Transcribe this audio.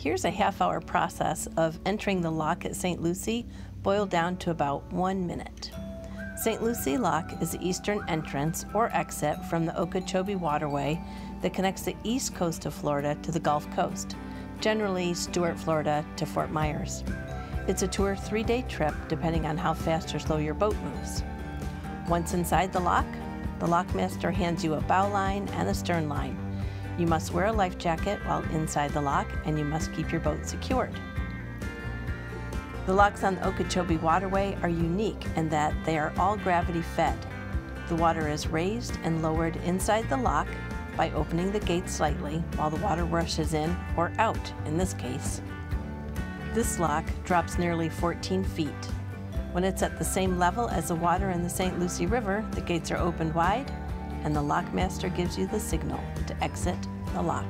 Here's a half hour process of entering the lock at St. Lucie boiled down to about one minute. St. Lucie Lock is the eastern entrance or exit from the Okeechobee Waterway that connects the east coast of Florida to the Gulf Coast, generally Stuart, Florida to Fort Myers. It's a two or three day trip depending on how fast or slow your boat moves. Once inside the lock, the lockmaster hands you a bow line and a stern line. You must wear a life jacket while inside the lock and you must keep your boat secured. The locks on the Okeechobee Waterway are unique in that they are all gravity fed. The water is raised and lowered inside the lock by opening the gate slightly while the water rushes in or out in this case. This lock drops nearly 14 feet. When it's at the same level as the water in the St. Lucie River, the gates are opened wide and the lockmaster gives you the signal to exit the lock.